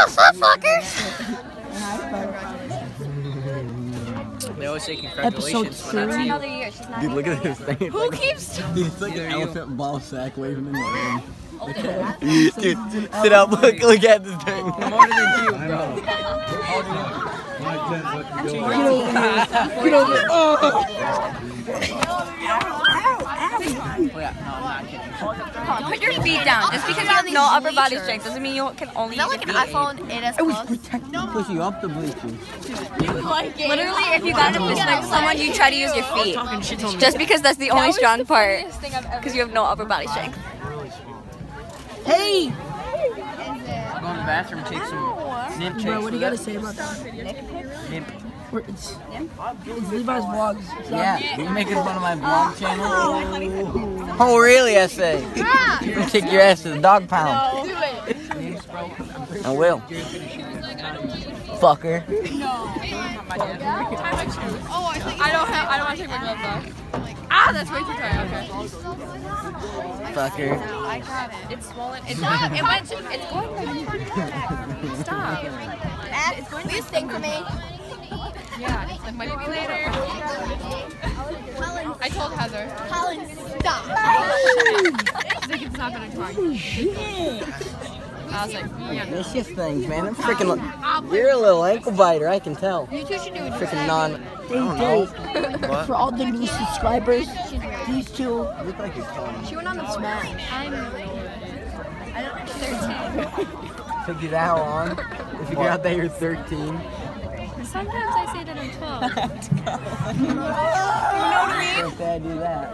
Hello, fat. They always say Episode congratulations when that's three. you. Another year. She's not. Dude, look at this thing. Who like, keeps? it's like an elephant ball sack waving in the wind. Dude, sit up, look, look at this thing. I'm older than you, bro. Get over here. Oh, yeah, no, I'm not kidding. Come on, put your feet down. Just because you have no upper body strength doesn't mean you can only. Is that like your an feet. iPhone 8s I was Plus? protecting. Push you up the bleachers. Literally, if you gotta disrespect someone, you try to use your feet. Just because that's the only strong part. Because you have no upper body strength. Hey, I'll go in the bathroom, take some nip checks. bro, what do you gotta say about that? that. It's, it's Levi's vlogs. It's not- Yeah, you making fun of my vlog oh. channel? Oh, really, I say? Ah. You can kick your ass to the dog pound. I will. Fucker. Oh, I don't have. I don't want to take my gloves off. Ah, that's way too tight. Okay. Fucker. I got it. It's swollen. It's not. It went. To, it's going. Stop. It's going to be a thing for me. Yeah. Like maybe later. I told Heather. Colin, stop. She's like, it's not gonna cry. I was like, yeah. no. It's just things, man. I'm freaking. You're a little ankle biter, I can tell. You two should do it. Freaking non. Hey, Dave, for all the new subscribers, these two look like you're killing She went on the smash. I'm. I don't. Thirteen. Took you that long to figure out that you're 13. Sometimes I say that I'm twelve. First day I do that.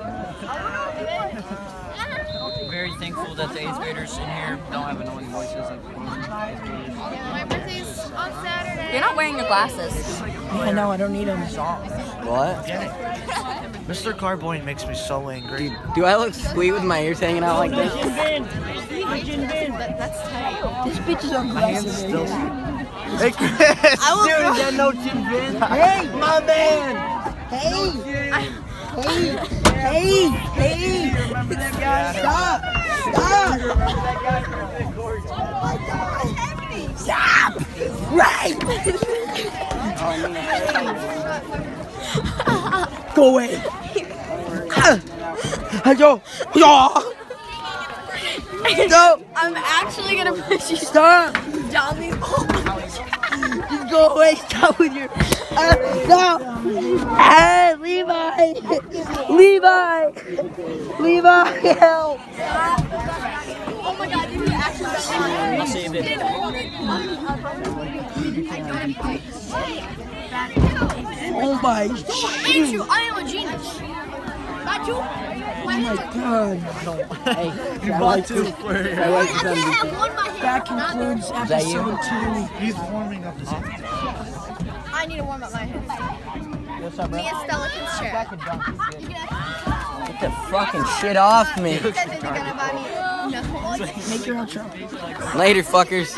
Very thankful that the eighth graders in here don't have annoying voices like My birthday's on Saturday. You're not wearing your glasses. I know I don't need them. What? Mr. Carboy makes me so angry. Dude, do I look sweet with my ears hanging out like this? This bitch is aggressive. Hey, Chris! Dude, is that no chin fin? Hey, my man. Hey, hey, hey, hey. Stop, stop. Stop. Right. Go away. Hello. Yeah. Stop. I'm actually gonna push you Stop. down these. Just go away. Stop with your. Uh, stop. Levi. Levi. Levi, help. Oh my god, you actually got I'll save it. Oh my. Ain't you? I am a genius. Not you. Oh my god. Hey, You want to? I like I this can't have one by hand. That concludes that you? episode two. He's warming up his I need to warm up my hands. What's up, bro? Me and Stella can share. Get the fucking shit off me. You guys think you're gonna buy me? No. Make your outro. Later, fuckers.